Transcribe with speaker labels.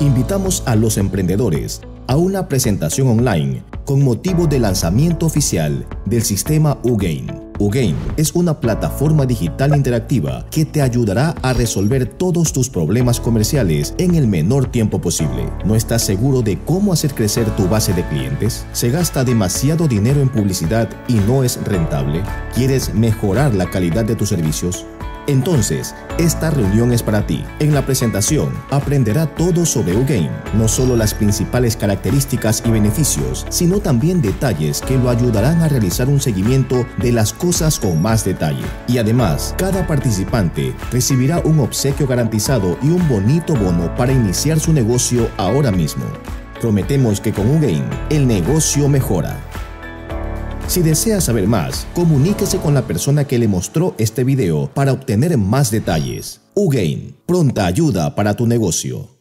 Speaker 1: invitamos a los emprendedores a una presentación online con motivo del lanzamiento oficial del sistema UGAIN. UGAIN es una plataforma digital interactiva que te ayudará a resolver todos tus problemas comerciales en el menor tiempo posible. ¿No estás seguro de cómo hacer crecer tu base de clientes? ¿Se gasta demasiado dinero en publicidad y no es rentable? ¿Quieres mejorar la calidad de tus servicios? Entonces, esta reunión es para ti. En la presentación aprenderá todo sobre UGAIN, no solo las principales características y beneficios, sino también detalles que lo ayudarán a realizar un seguimiento de las cosas con más detalle. Y además, cada participante recibirá un obsequio garantizado y un bonito bono para iniciar su negocio ahora mismo. Prometemos que con UGAIN el negocio mejora. Si desea saber más, comuníquese con la persona que le mostró este video para obtener más detalles. UGAIN, pronta ayuda para tu negocio.